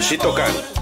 Pollito Can.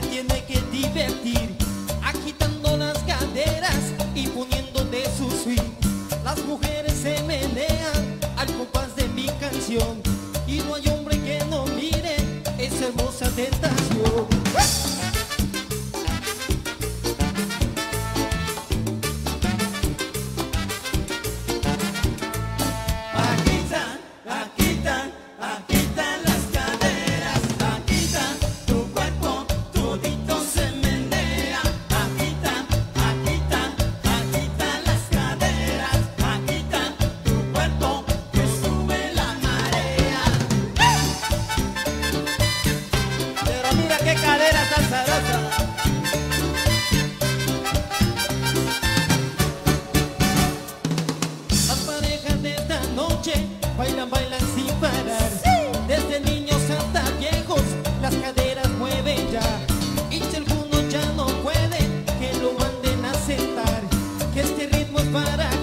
tiene que divertir. para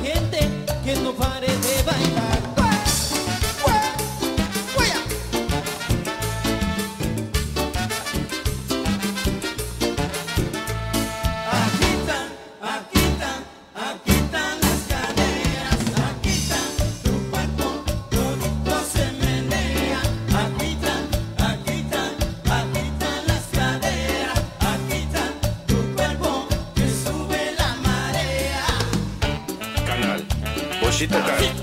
she took her.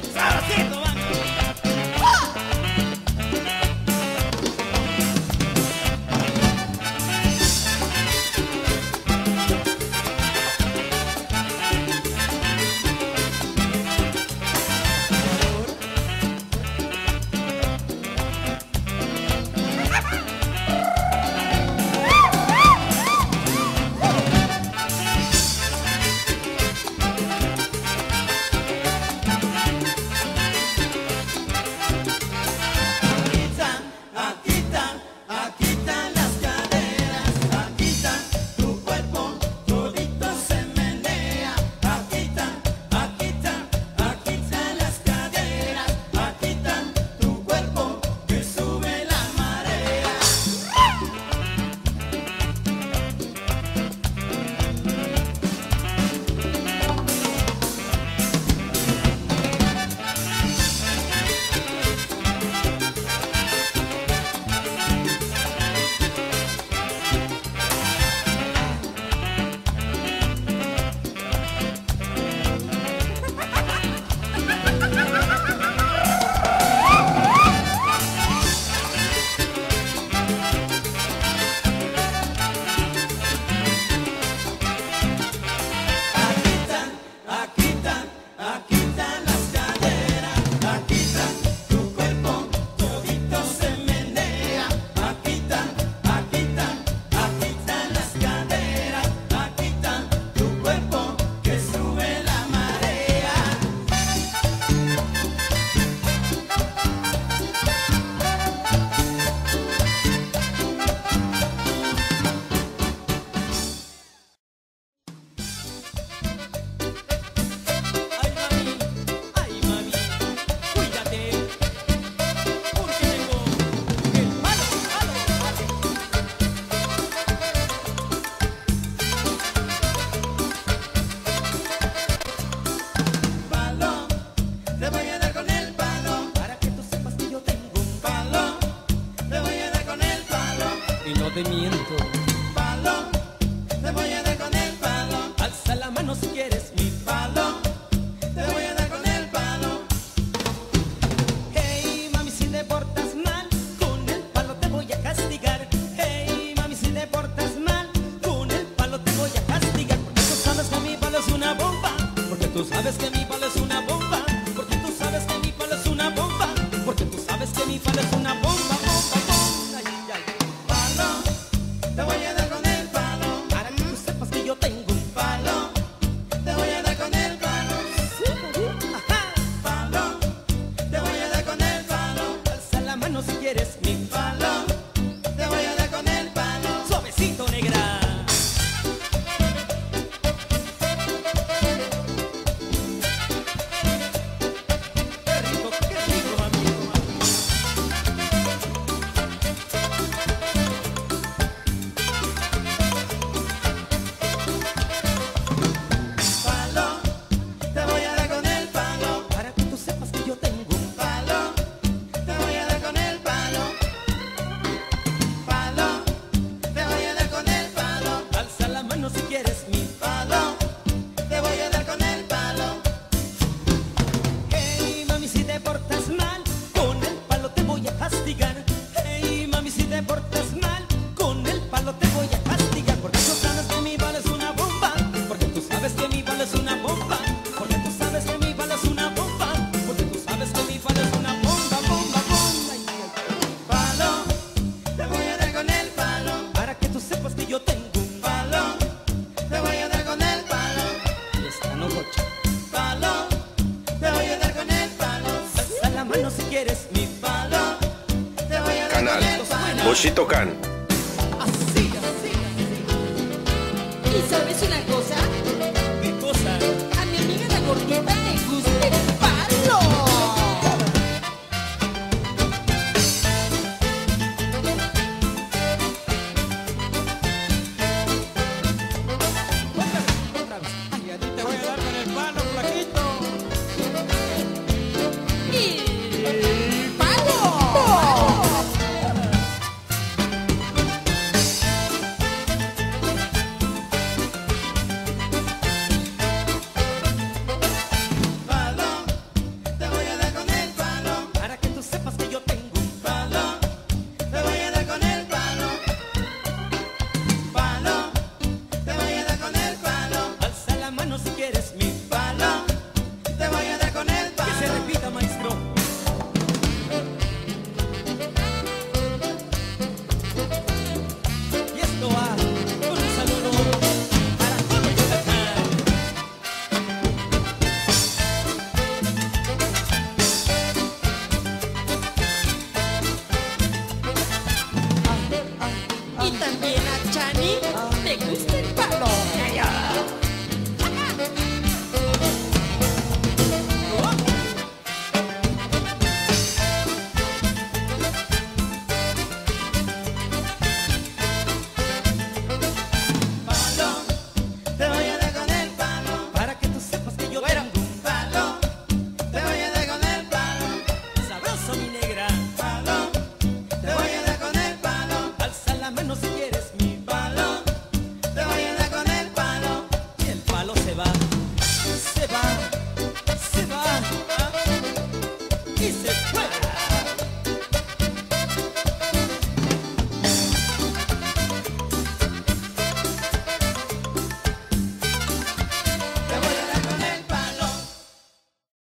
nos quieres mi palo te voy a dar con el palo. Hey mami si te portas mal con el palo te voy a castigar. Hey mami si te portas mal con el palo te voy a castigar. Porque tú sabes que mi palo es una bomba. Porque tú sabes que mi palo es una bomba. Porque tú sabes que mi palo es una bomba. Porque tú sabes que mi palo es una bomba. quieres mi palo, te voy a Canal Bollito Can. Así, así, así. ¿Y sabes una cosa? ¿Qué cosa? A mi amiga la gordita